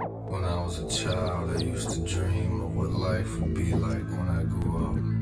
When I was a child, I used to dream of what life would be like when I grew up.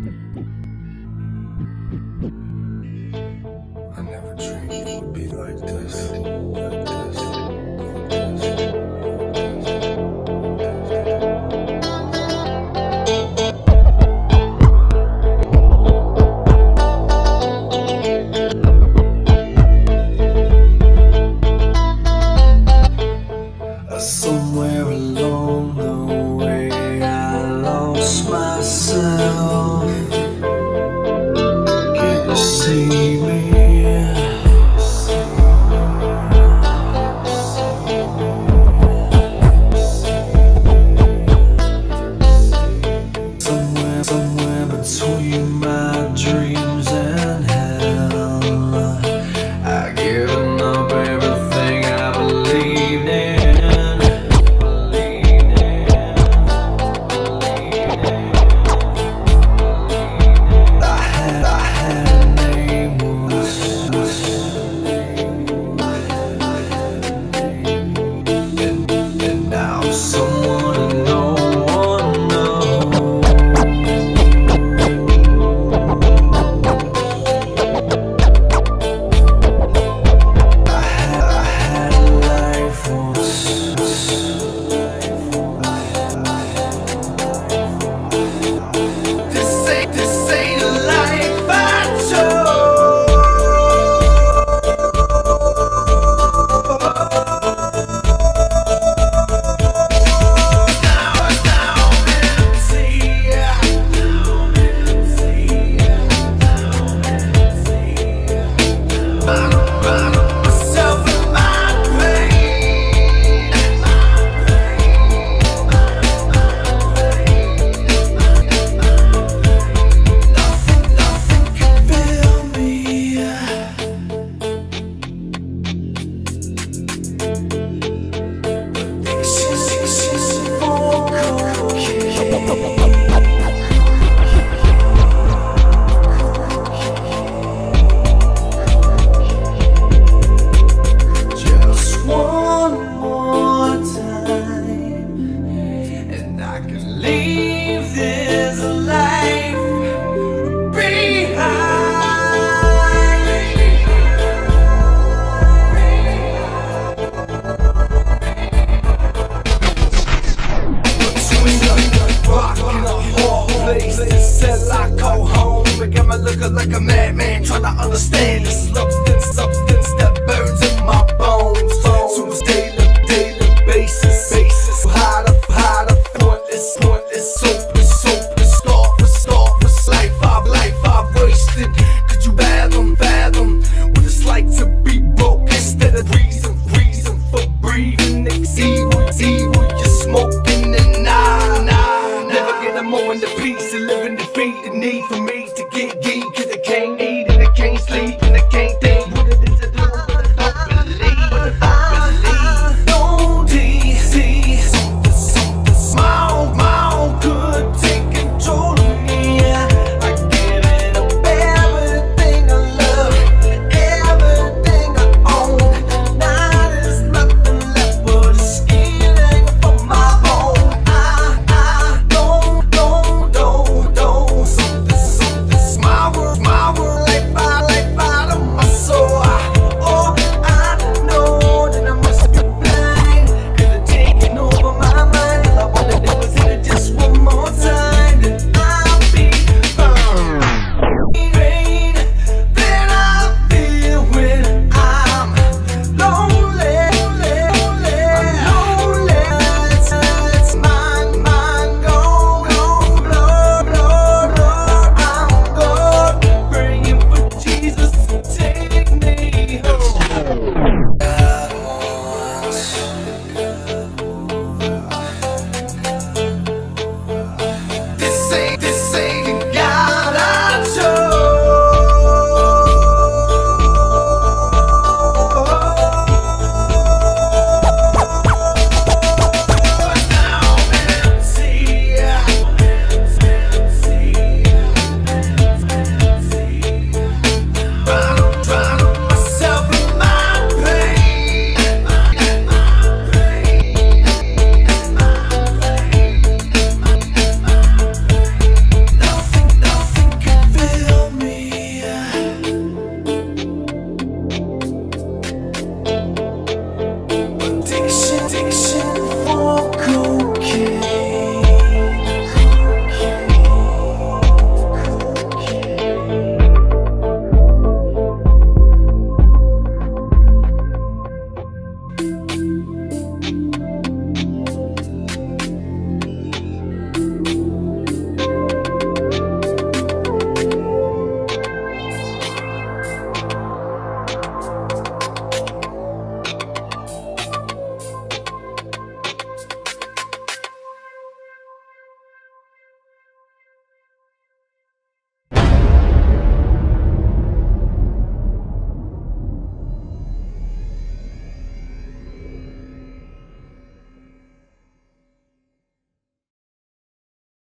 Looking like a madman, trying to understand the substance, substance that burns in my bones. So it's daily, daily basis, basis. Hide up, hide up, pointless, pointless, hopeless, hopeless, starless, starless. Life I've, life I've wasted. Could you fathom, fathom what it's like to be broke instead of reason, reason for breathing? It's evil, it's evil. You're smoking and nah, nah. Never get a moment of peace and living defeat. The need for me